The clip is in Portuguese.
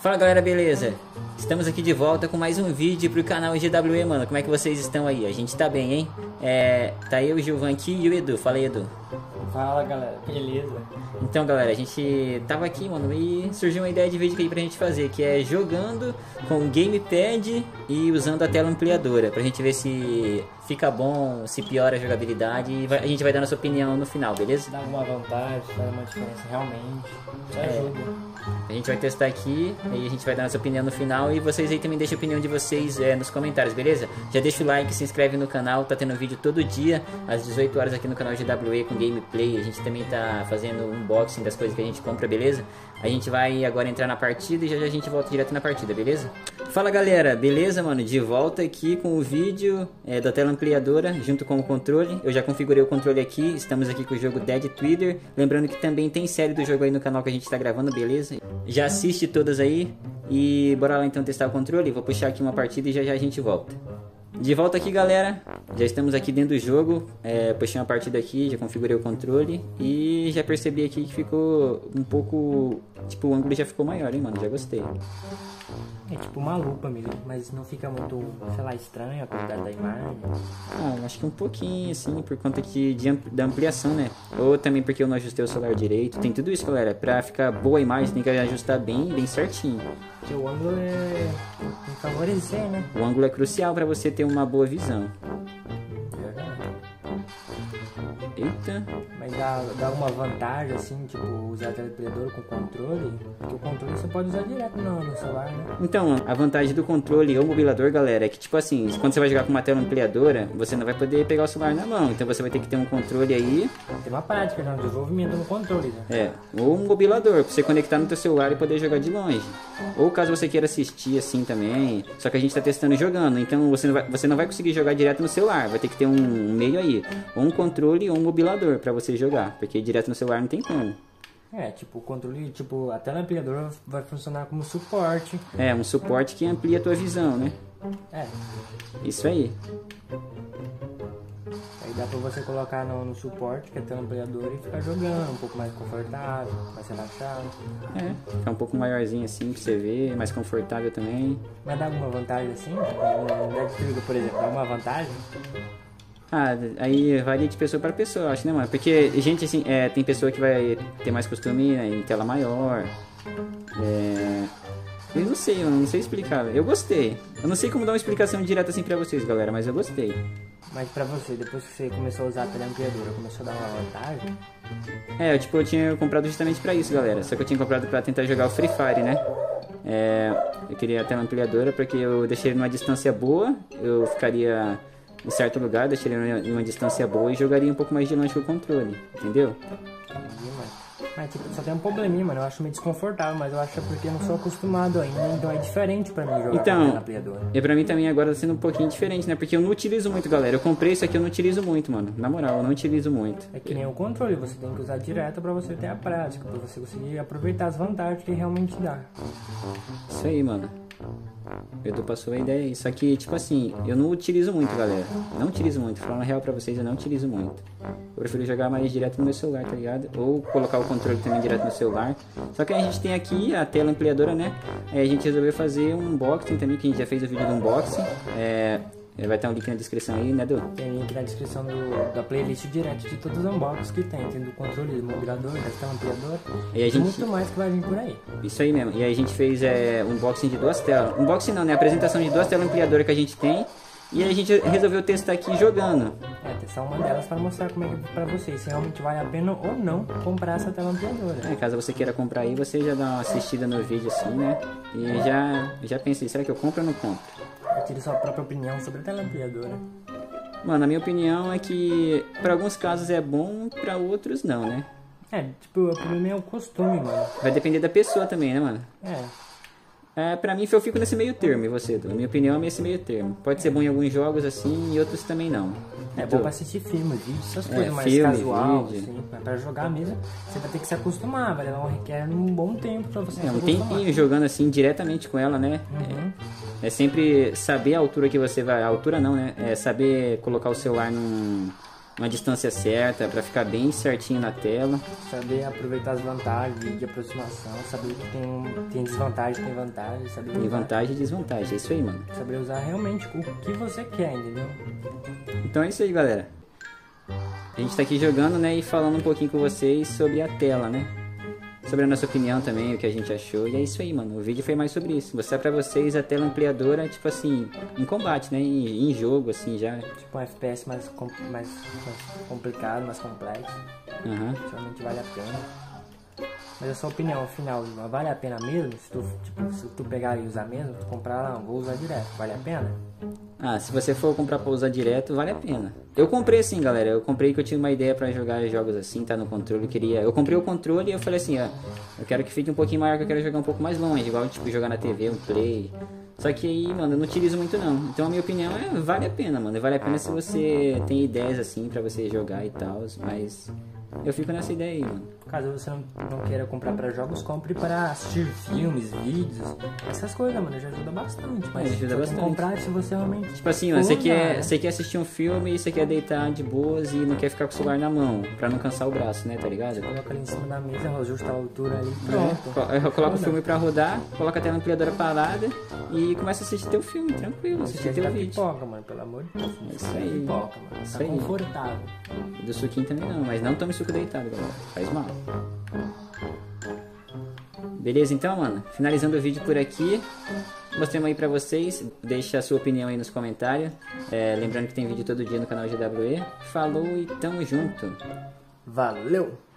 Fala galera, beleza? Estamos aqui de volta com mais um vídeo pro canal GWE, mano. Como é que vocês estão aí? A gente tá bem, hein? É, tá eu, o Gilvan aqui e o Edu. Fala aí, Edu. Fala galera, beleza? Então galera, a gente tava aqui, mano, e surgiu uma ideia de vídeo aqui pra gente fazer, que é jogando com gamepad e usando a tela ampliadora, pra gente ver se fica bom, se piora a jogabilidade e vai, a gente vai dar nossa opinião no final, beleza? Dá alguma vantagem, faz uma diferença realmente, te É. ajuda. A gente vai testar aqui, aí a gente vai dar nossa opinião no final e vocês aí também deixem a opinião de vocês é, nos comentários, beleza? Já deixa o like, se inscreve no canal, tá tendo vídeo todo dia, às 18 horas aqui no canal GWE com gameplay, a gente também tá fazendo unboxing das coisas que a gente compra, beleza? A gente vai agora entrar na partida e já, já a gente volta direto na partida, beleza? Fala galera, beleza mano? De volta aqui com o vídeo é, da tela ampliadora junto com o controle. Eu já configurei o controle aqui, estamos aqui com o jogo Dead Twitter. Lembrando que também tem série do jogo aí no canal que a gente tá gravando, beleza? Já assiste todas aí e bora lá então testar o controle. Vou puxar aqui uma partida e já já a gente volta. De volta aqui galera, já estamos aqui dentro do jogo, é, puxei uma partida aqui, já configurei o controle e já percebi aqui que ficou um pouco, tipo o ângulo já ficou maior hein mano, já gostei. É tipo uma lupa mesmo, mas não fica muito, sei lá, estranho a qualidade da imagem. Ah, acho que um pouquinho, assim, por conta que de ampli- da ampliação, né? Ou também porque eu não ajustei o celular direito. Tem tudo isso, galera. Pra ficar boa a imagem, tem que ajustar bem, bem certinho. Porque o ângulo é. tem que favorecer, né? O ângulo é crucial pra você ter uma boa visão. Eita. Mas dá, dá alguma vantagem, assim, tipo, usar teleprojetor com controle? Porque o controle você pode usar direto no, no celular, né? Então, a vantagem do controle ou mobilador, galera, é que, tipo assim, quando você vai jogar com uma tela ampliadora, você não vai poder pegar o celular na mão. Então você vai ter que ter um controle aí, Tem uma prática, né? Um desenvolvimento no controle, né? É, ou um mobilador, pra você conectar no teu celular e poder jogar de longe. Ou caso você queira assistir assim também, só que a gente tá testando jogando, então você não vai, você não vai conseguir jogar direto no celular, vai ter que ter um, um meio aí, ou um controle ou um mobilador pra você jogar, porque direto no celular não tem como. É, tipo, o controle, tipo, a tela ampliadora vai funcionar como suporte. É, um suporte que amplia a tua visão, né? É, Isso aí. Aí dá pra você colocar no, no suporte, que é tela ampliadora, e ficar jogando um pouco mais confortável, mais relaxado. É, ficar um pouco maiorzinho assim pra você ver, mais confortável também. Mas dá alguma vantagem assim? Trigger, por exemplo, dá uma vantagem? Ah, aí varia de pessoa para pessoa, eu acho, né, mano? Porque, gente, assim, é, tem pessoa que vai ter mais costume né, em tela maior. É... Eu não sei, eu não sei explicar. Eu gostei. Eu não sei como dar uma explicação direta assim pra vocês, galera, mas eu gostei. Mas pra você, depois que você começou a usar a tela ampliadora, começou a dar uma vantagem? É, eu, tipo, eu tinha comprado justamente pra isso, galera. Só que eu tinha comprado pra tentar jogar o Free Fire, né? É, eu queria a tela ampliadora porque eu deixei ele numa distância boa. Eu ficaria em certo lugar, deixaria ele numa distância boa e jogaria um pouco mais de longe com o controle, entendeu? Entendi, mano. Mas tipo, só tem um probleminha, mano. Eu acho meio desconfortável, mas eu acho que é porque eu não sou acostumado ainda, então é diferente pra mim jogar Então, tela ampliadora. e pra mim também agora tá sendo um pouquinho diferente, né? Porque eu não utilizo muito, galera. Eu comprei isso aqui, eu não utilizo muito, mano. Na moral, eu não utilizo muito. É que nem o controle, você tem que usar direto pra você ter a prática, pra você conseguir aproveitar as vantagens que realmente dá. Isso aí, mano. O Edu passou a ideia. Só que, tipo assim, eu não utilizo muito, galera. Não utilizo muito. Falando real pra vocês, eu não utilizo muito. Eu prefiro jogar mais direto no meu celular, tá ligado? Ou colocar o controle também direto no celular. Só que a gente tem aqui a tela ampliadora, né? A gente resolveu fazer um unboxing também, que a gente já fez o vídeo do unboxing. É... Vai ter um link na descrição aí, né, Edu? Tem link na descrição do, da playlist direto de todos os unboxings que tem. Tem do controle, do mobilador, da tela ampliadora. E gente- muito mais que vai vir por aí. Isso aí mesmo. E aí a gente fez é, um unboxing de duas telas. Unboxing não, né? Apresentação de duas telas ampliadoras que a gente tem. E a gente resolveu testar aqui jogando. É, testar uma delas para mostrar como é que pra vocês se realmente vale a pena ou não comprar essa tela ampliadora. É, caso você queira comprar aí, você já dá uma assistida no vídeo assim, né? E já, já pensa, será que eu compro ou não compro? Tire sua própria opinião sobre a tela ampliadora. Mano, a minha opinião é que para alguns casos é bom, para outros não, né? É, tipo, o problema é o costume, mano. Vai depender da pessoa também, né, mano? É, É, pra mim, eu fico nesse meio termo, e você, Edu? A minha opinião é esse meio termo. Pode ser bom em alguns jogos assim, e outros também não. é bom pra assistir filme, vídeo, essas É, coisas mais filme, casual, vídeo. assim. Mas pra jogar mesmo, você vai ter que se acostumar, vai levar um, requer um bom tempo pra você É, se um acostumar. tempinho jogando assim diretamente com ela, né? Uhum. É, é sempre saber a altura que você vai. A altura não, né? É saber colocar o celular num, uma distância certa, para ficar bem certinho na tela. Saber aproveitar as vantagens de, aproximação, saber que tem, tem desvantagem, tem vantagem, saber Tem vantagem e desvantagem, é isso aí, mano. saber usar realmente o que você quer, entendeu? Então é isso aí, galera. A gente tá aqui jogando, né, e falando um pouquinho com vocês sobre a tela, né? Sobre a nossa opinião também, o que a gente achou. E é isso aí, mano. O vídeo foi mais sobre isso. Mostrar pra vocês a tela ampliadora, tipo assim, em combate, né? Em, em jogo, assim, já. Tipo um FPS mais, com- mais, complicado, mais complexo. Aham. Realmente vale a pena. Mas a sua opinião, afinal, vale a pena mesmo? Se tu, tipo, se tu pegar e usar mesmo, tu comprar lá, vou usar direto, vale a pena? Ah, se você for comprar pra usar direto, vale a pena. Eu comprei assim, galera. Eu comprei que eu tinha uma ideia pra jogar jogos assim, tá no controle. Eu queria. Eu comprei o controle e eu falei assim, ó. Eu quero que fique um pouquinho maior, que eu quero jogar um pouco mais longe. Igual, tipo, jogar na TV, um play. Só que aí, mano, eu não utilizo muito não. Então a minha opinião é vale a pena, mano. Vale a pena se você tem ideias assim pra você jogar e tal. Mas eu fico nessa ideia aí, mano. Caso você não, não queira comprar para jogos, compre para assistir filmes, vídeos, essas coisas, mano, já ajuda bastante. Mas É, ajuda bastante. comprar se você realmente. Tipo assim, você quer, você quer assistir um filme e você quer deitar de boas e não quer ficar com o celular na mão, pra não cansar o braço, né, tá ligado? Coloca ali em cima da mesa, ajusta a altura ali, Pronto. pronto. Eu coloco o filme pra rodar, coloca a tela ampliadora parada e começa a assistir teu filme, tranquilo, assistir Você teu tá vídeo. pipoca, mano, pelo amor de Deus. É isso aí. Pipoca, mano. Isso Tá aí. confortável. Do suquinho também não, mas não tome suco deitado, galera. Faz mal. Beleza então, mano? Finalizando o vídeo por aqui. Mostramos aí pra vocês. Deixa a sua opinião aí nos comentários. É, lembrando que tem vídeo todo dia no canal GWE. Falou e tamo junto. Valeu!